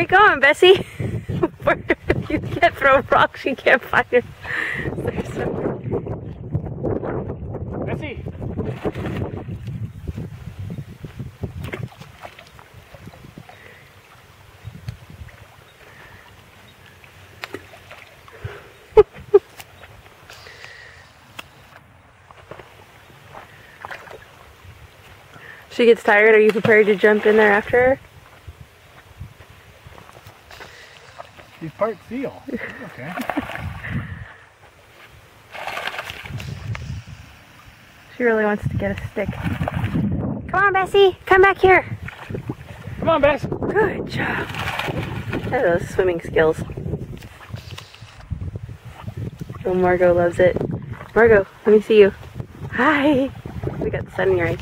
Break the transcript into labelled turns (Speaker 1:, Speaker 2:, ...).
Speaker 1: you going, Bessie? you can't throw rocks, you can't find her.
Speaker 2: Bessie!
Speaker 1: she gets tired, are you prepared to jump in there after her?
Speaker 2: She's part seal. Okay.
Speaker 1: She really wants to get a stick. Come on, Bessie. Come back here.
Speaker 2: Come on, Bess.
Speaker 1: Good job. Look at those swimming skills. Oh, Margot loves it. Margot, let me see you. Hi. We got the sun in your.